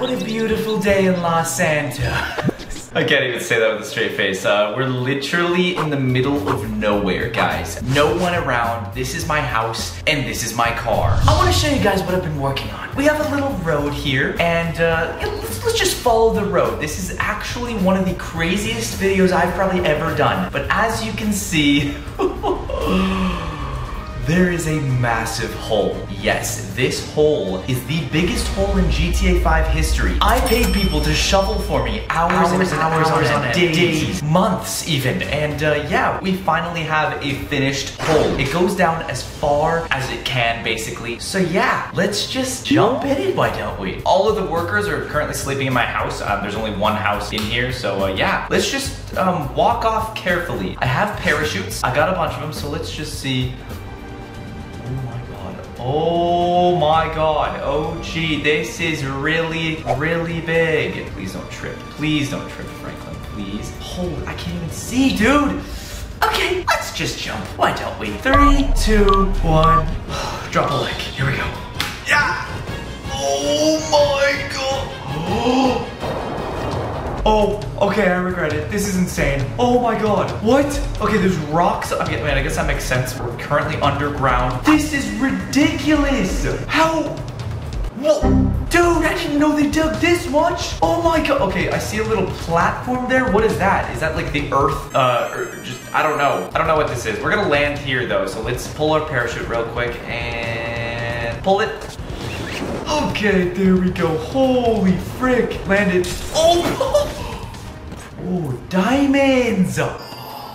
what a beautiful day in Los Santos. I can't even say that with a straight face. Uh, we're literally in the middle of nowhere, guys. No one around. This is my house, and this is my car. I want to show you guys what I've been working on. We have a little road here, and uh, let's, let's just follow the road. This is actually one of the craziest videos I've probably ever done. But as you can see, There is a massive hole. Yes, this hole is the biggest hole in GTA 5 history. I paid people to shovel for me hours, and hours and hours, and hours, on, days, days, months even. And uh, yeah, we finally have a finished hole. It goes down as far as it can, basically. So yeah, let's just jump in it, why don't we? All of the workers are currently sleeping in my house. Um, there's only one house in here, so uh, yeah. Let's just um, walk off carefully. I have parachutes. I got a bunch of them, so let's just see Oh my god. Oh gee, this is really, really big. Please don't trip. Please don't trip, Franklin. Please. Hold, I can't even see, dude. Okay, let's just jump. Why don't we? Three, two, one. Drop a leg. Here we go. Yeah. Oh my god. Oh, okay, I regret it. This is insane. Oh my god. What? Okay, there's rocks. I mean, I guess that makes sense. We're currently underground. This is ridiculous. How? What? Dude, I didn't know they dug this much. Oh my god. Okay, I see a little platform there. What is that? Is that like the earth? Uh, just, I don't know. I don't know what this is. We're gonna land here though, so let's pull our parachute real quick and pull it. Okay, there we go. Holy frick. Landed. Oh, oh, diamonds.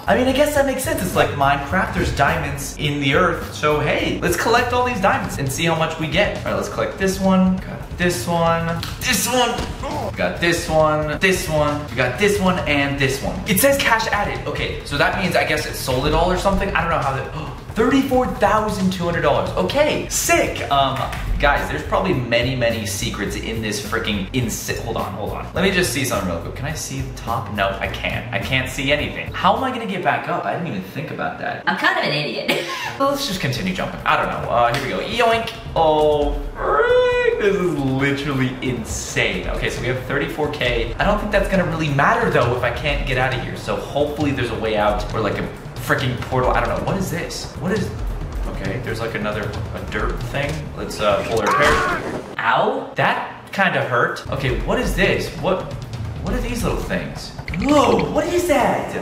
I mean, I guess that makes sense. It's like Minecraft, there's diamonds in the earth. So hey, let's collect all these diamonds and see how much we get. All right, let's collect this one, got this one, this one, got this one, this one, we got this one, and this one. It says cash added. Okay, so that means I guess it sold it all or something. I don't know how that, $34,200. Okay, sick. Um, guys, there's probably many, many secrets in this freaking insane. Hold on, hold on. Let me just see something real quick. Can I see the top? No, I can't. I can't see anything. How am I gonna get back up? I didn't even think about that. I'm kind of an idiot. well, let's just continue jumping. I don't know. Uh, here we go. Yoink. Oh. This is literally insane. Okay, so we have 34K. I don't think that's gonna really matter though if I can't get out of here. So hopefully there's a way out or like a freaking portal. I don't know. What is this? What is... Okay, there's like another a dirt thing. Let's uh, pull our parachute. Ow! That kind of hurt. Okay, what is this? What What are these little things? Whoa, what is that?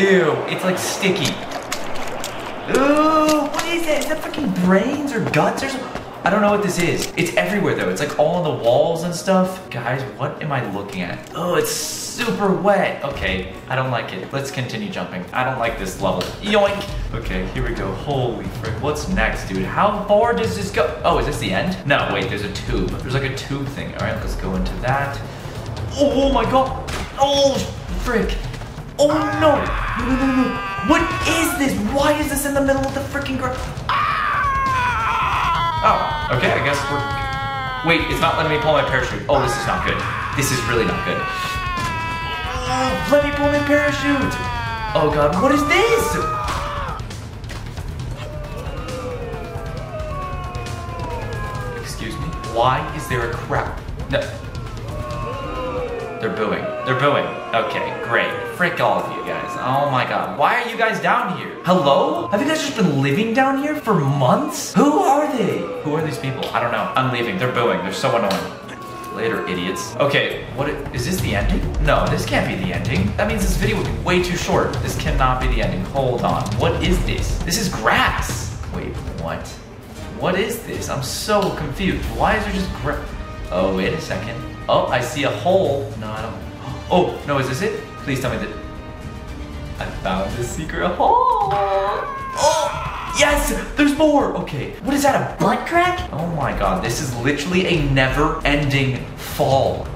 Ew, it's like sticky. Ooh, what is that? Is that fucking brains or guts or something? I don't know what this is. It's everywhere though. It's like all on the walls and stuff. Guys, what am I looking at? Oh, it's super wet. Okay, I don't like it. Let's continue jumping. I don't like this level. Yoink. Okay, here we go. Holy frick. What's next, dude? How far does this go? Oh, is this the end? No, wait, there's a tube. There's like a tube thing. All right, let's go into that. Oh, oh my God. Oh, frick. Oh no. No, no, no, no. What is this? Why is this in the middle of the freaking ground? Oh, okay, I guess we're... Wait, it's not letting me pull my parachute. Oh, this is not good. This is really not good. Oh, let me pull my parachute! Oh god, what is this? Excuse me? Why is there a crowd? No. They're booing. They're booing. Okay, great. Frick all of you guys. Oh my god. Why are you guys down here? Hello? Have you guys just been living down here for months? Who are they? Who are these people? I don't know. I'm leaving. They're booing. They're so annoying. Later, idiots. Okay, what is this the ending? No, this can't be the ending. That means this video would be way too short. This cannot be the ending. Hold on. What is this? This is grass. Wait, what? What is this? I'm so confused. Why is there just grass? Oh, wait a second. Oh, I see a hole. No, I don't. Oh, no, is this it? Please tell me that I found the secret hole. Oh, yes, there's more. Okay, what is that, a butt crack? Oh my God, this is literally a never ending fall.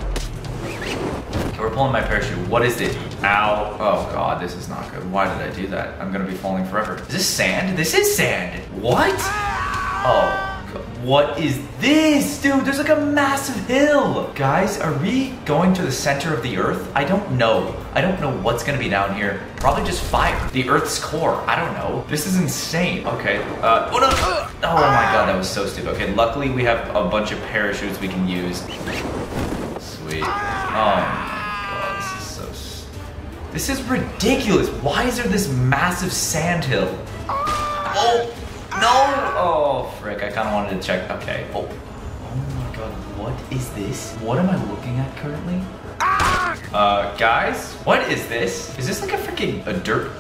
Okay, we're pulling my parachute. What is this? Ow. Oh God, this is not good. Why did I do that? I'm gonna be falling forever. Is this sand? This is sand. What? Oh. What is this? Dude, there's like a massive hill. Guys, are we going to the center of the earth? I don't know. I don't know what's gonna be down here. Probably just fire. The earth's core. I don't know. This is insane. Okay. Uh, oh no. Oh my god, that was so stupid. Okay, luckily we have a bunch of parachutes we can use. sweet. Oh my god, this is so. This is ridiculous. Why is there this massive sand hill? Oh no! Oh frick! I kind of wanted to check. Okay. Oh. Oh my god, what is this? What am I looking at currently? Ah! Uh, guys, what is this? Is this like a freaking a dirt?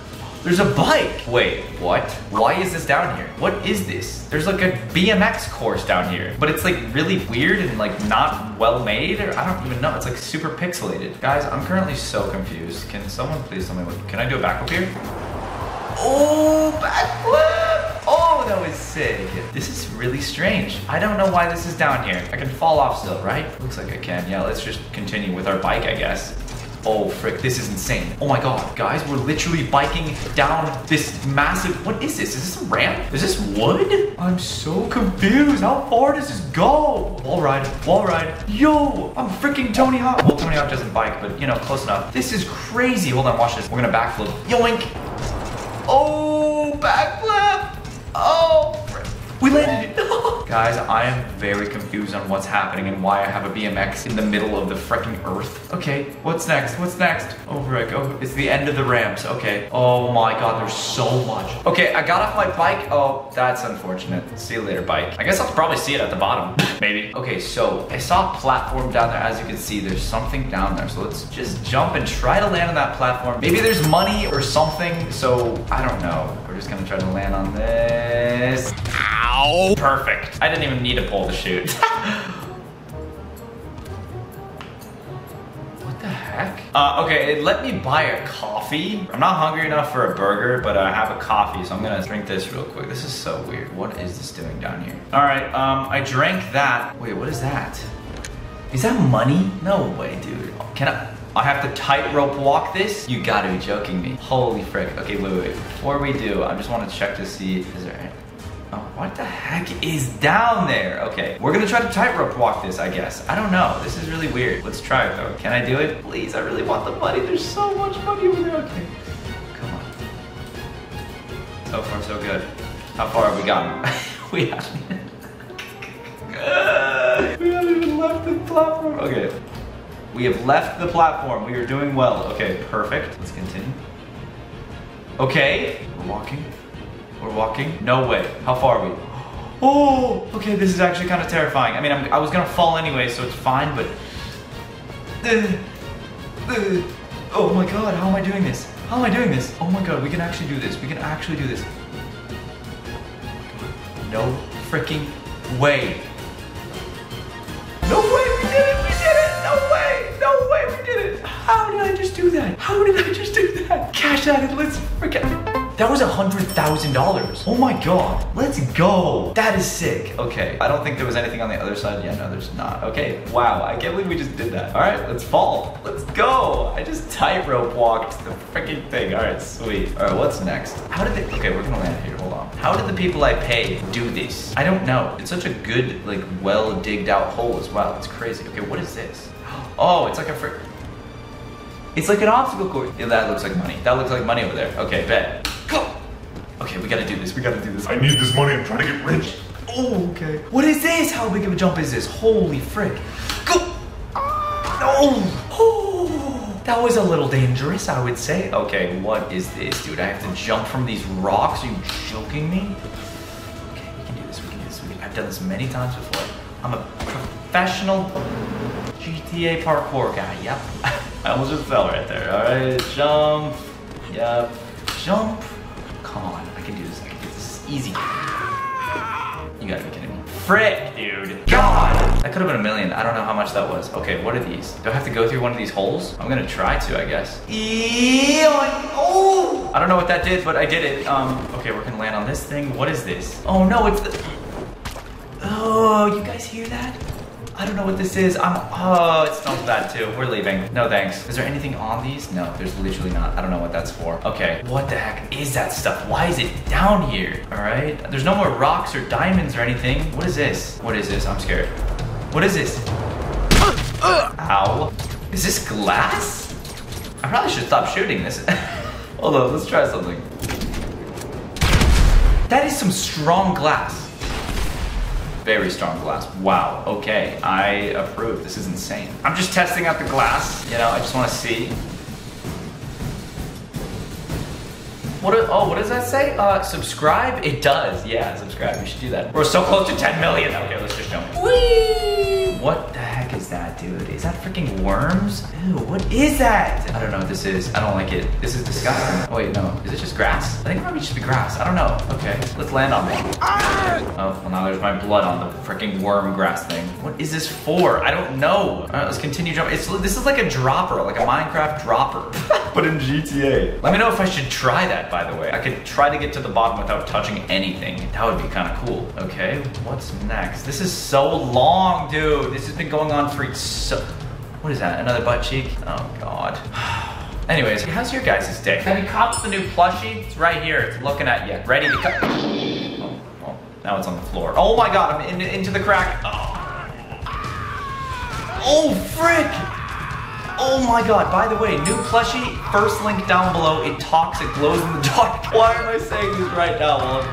There's a bike. Wait, what? Why is this down here? What is this? There's like a BMX course down here, but it's like really weird and like not well made, or I don't even know. It's like super pixelated. Guys, I'm currently so confused. Can someone please tell me what? Can I do a backflip here? Oh, backflip! Was sick. This is really strange. I don't know why this is down here. I can fall off still, right? Looks like I can. Yeah, let's just continue with our bike, I guess. Oh, frick, this is insane. Oh my god, guys, we're literally biking down this massive, what is this? Is this a ramp? Is this wood? I'm so confused. How far does this go? Wall ride, wall ride. Yo, I'm freaking Tony Hawk. Well, Tony Hawk doesn't bike, but you know, close enough. This is crazy. Hold on, watch this. We're gonna backflip. Yoink. Oh, backflip! Oh, we landed it. Guys, I am very confused on what's happening and why I have a BMX in the middle of the freaking earth. Okay, what's next? What's next? Oh, frick. Oh, it's the end of the ramps. Okay. Oh my god, there's so much. Okay, I got off my bike. Oh, that's unfortunate. See you later, bike. I guess I'll probably see it at the bottom. Maybe. Okay, so I saw a platform down there. As you can see, there's something down there. So let's just jump and try to land on that platform. Maybe there's money or something. So I don't know. We're just gonna try to land on this. Ow! Perfect. I didn't even need to pull the chute. what the heck? Uh, okay, let me buy a coffee. I'm not hungry enough for a burger, but I have a coffee, so I'm gonna drink this real quick. This is so weird. What is this doing down here? All right, um, I drank that. Wait, what is that? Is that money? No way, dude. Can I? I have to tightrope walk this? You gotta be joking me. Holy frick. Okay, wait, wait, wait. Before we do, I just want to check to see, is there, oh, what the heck is down there? Okay, we're gonna try to tightrope walk this, I guess. I don't know. This is really weird. Let's try it though. Can I do it? Please, I really want the money. There's so much money over there. Okay, come on. So far, so good. How far have we gotten? we haven't. we haven't even left the platform. Okay. We have left the platform. We are doing well. Okay, perfect. Let's continue. Okay, we're walking. We're walking. No way. How far are we? Oh, okay, this is actually kind of terrifying. I mean, I'm, I was gonna fall anyway, so it's fine, but... Uh, uh, oh my god, how am I doing this? How am I doing this? Oh my god, we can actually do this. We can actually do this. No freaking way. No way, How did I just do that? How did I just do that? Cash out let's forget. That was a hundred thousand dollars. Oh my god. Let's go. That is sick. Okay. I don't think there was anything on the other side. Yeah, no, there's not. Okay. Wow. I can't believe we just did that. All right, let's fall. Let's go. I just tightrope walked the freaking thing. All right, sweet. All right, what's next? How did they? Okay, we're gonna land here. Hold on. How did the people I pay do this? I don't know. It's such a good, like, well digged out hole as well. It's crazy. Okay, what is this? Oh, it's like a frick. It's like an obstacle course. Yeah, that looks like money. That looks like money over there. Okay, bet. Go. Okay, we gotta do this. We gotta do this. I need this money. I'm trying to get rich. Oh, okay. What is this? How big of a jump is this? Holy frick. Go. No. Oh, that was a little dangerous, I would say. Okay, what is this, dude? I have to jump from these rocks. Are you joking me? Okay, we can do this. We can do this. Can... I've done this many times before. I'm a professional GTA parkour guy. Yep. I almost just fell right there. All right, jump. Yep. Jump. Come on, I can do this. I can do this. Is easy. You gotta be kidding me. Frick, dude. God! That could have been a million. I don't know how much that was. Okay, what are these? Do I have to go through one of these holes? I'm gonna try to, I guess. Oh! I don't know what that did, but I did it. Um, okay, we're gonna land on this thing. What is this? Oh no, it's the... Oh, you guys hear that? I don't know what this is. I'm, oh, it smells bad too. We're leaving. No thanks. Is there anything on these? No, there's literally not. I don't know what that's for. Okay, what the heck is that stuff? Why is it down here? All right, there's no more rocks or diamonds or anything. What is this? What is this? I'm scared. What is this? Ow. Is this glass? I probably should stop shooting this. Hold on, let's try something. That is some strong glass. Very strong glass. Wow. Okay. I approve. This is insane. I'm just testing out the glass. You know, I just want to see. What? oh, what does that say? Uh, subscribe? It does. Yeah, subscribe. We should do that. We're so close to 10 million. Okay, let's just jump. Whee! What the heck is that, dude? Is that freaking worms? Ew, what is that? I don't know what this is. I don't like it. This is disgusting. Oh, wait, no. Is it just grass? I think it might just be grass. I don't know. Okay, let's land on it. Ah! Oh, well now there's my blood on the freaking worm grass thing. What is this for? I don't know. All right, let's continue jumping. It's, this is like a dropper, like a Minecraft dropper, but in GTA. Let me know if I should try that, by the way. I could try to get to the bottom without touching anything. That would be kind of cool. Okay, what's next? This is so long, dude. This has been going on for so... What is that, another butt cheek? Oh, God. Anyways, how's your guys' day? Have you copped the new plushie? It's right here. It's looking at you. Ready to cut. Oh, well, now it's on the floor. Oh my god, I'm in, into the crack. Oh. oh, frick! Oh my god, by the way, new plushie, first link down below. It talks, it glows in the dark. Why am I saying this right now, Willem?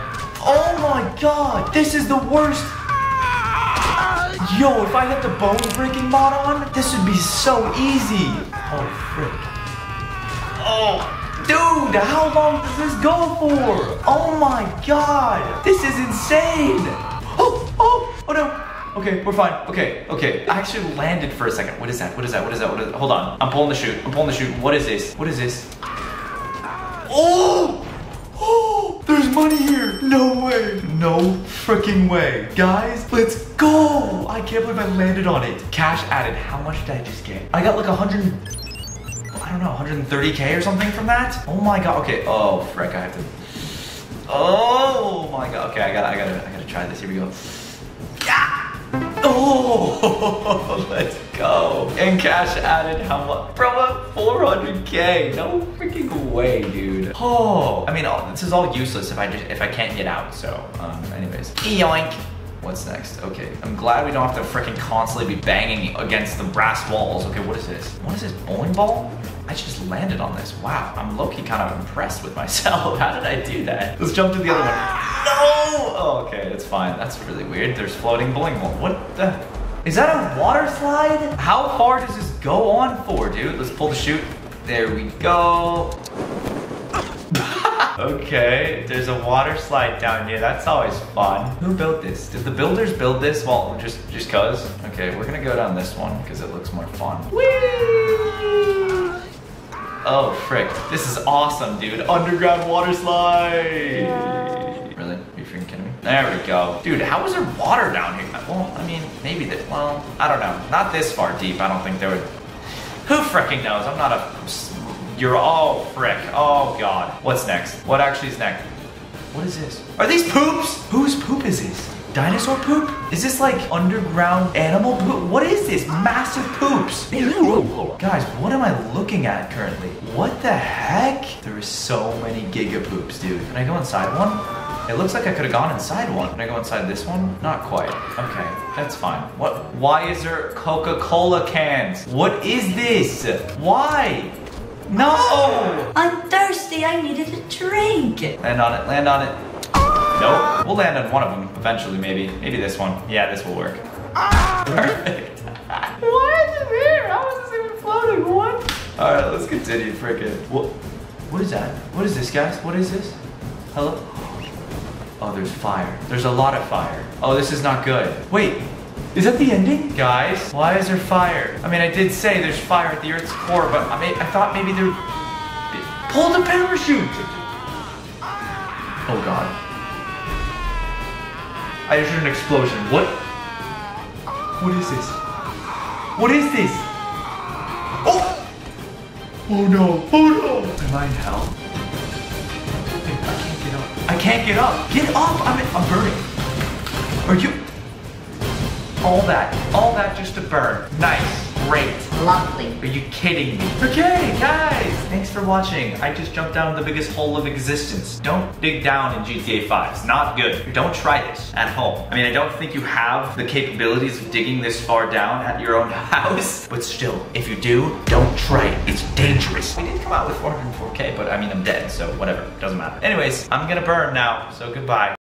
Oh my god, this is the worst. Yo, if I had the bone breaking mod on, this would be so easy. Oh, frick. Oh, dude, how long does this go for? Oh my god, this is insane. Oh, oh, oh no. Okay, we're fine. Okay, okay. I actually landed for a second. What is that? What is that? What is that? What is Hold on. I'm pulling the chute. I'm pulling the chute. What is this? What is this? Oh! Oh! There's money here! No way! No freaking way. Guys, let's go! I can't believe I landed on it. Cash added. How much did I just get? I got like a hundred. I don't know, 130k or something from that? Oh my god. Okay. Oh frick, I have to. Oh my god. Okay, I gotta, I gotta, I gotta try this. Here we go. Oh, let's go. And cash added how much? Bro, what? 400k. No freaking way, dude. Oh, I mean, all- this is all useless if I just if I can't get out. So, um, anyways, yoink. What's next? Okay, I'm glad we don't have to freaking constantly be banging against the brass walls. Okay, what is this? What is this bowling ball? I just landed on this. Wow, I'm low-key kind of impressed with myself. How did I do that? Let's jump to the other one. No! Oh, okay, that's fine. That's really weird. There's floating bowling ball. What the? Is that a water slide? How far does this go on for, dude? Let's pull the chute. There we go. Okay, there's a water slide down here. That's always fun. Who built this? Did the builders build this? Well, just just cause. Okay, we're gonna go down this one because it looks more fun. Whee! Oh, frick. This is awesome, dude. Underground water slide. Really? Are you freaking kidding me? There we go. Dude, how is there water down here? Well, I mean, maybe that. Well, I don't know. Not this far deep. I don't think there would. Who fricking knows? I'm not a. You're all frick. Oh god. What's next? What actually is next? What is this? Are these poops? Whose poop is this? Dinosaur poop? Is this like underground animal poop? What is this? Massive poops. Guys, what am I looking at currently? What the heck? There are so many giga poops, dude. Can I go inside one? It looks like I could have gone inside one. Can I go inside this one? Not quite. Okay, that's fine. What? Why is there Coca-Cola cans? What is this? Why? No! I'm thirsty. I needed a drink. Land on it, land on it. Nope. We'll land on one of them eventually, maybe. Maybe this one. Yeah, this will work. Ah! Perfect. Why is it there? How is this even floating? What? Alright, let's continue, frickin'. What? What is that? What is this, guys? What is this? Hello? Oh, there's fire. There's a lot of fire. Oh, this is not good. Wait, is that the ending? Guys, why is there fire? I mean, I did say there's fire at the Earth's core, but I mean, I thought maybe there Pull the parachute! Oh god. I just heard an explosion. What? What is this? What is this? Oh! Oh no! Oh no! Am I in hell? I can't get up. I can't get up. Get up! I'm, I'm burning. Are you? All that. All that just to burn. Nice. Great. Lovely. Are you kidding me? Okay, guys, thanks for watching. I just jumped down the biggest hole of existence. Don't dig down in GTA 5. It's not good. Don't try this at home. I mean, I don't think you have the capabilities of digging this far down at your own house, but still, if you do, don't try it. It's dangerous. We did come out with 404k, but I mean, I'm dead, so whatever. Doesn't matter. Anyways, I'm gonna burn now, so goodbye.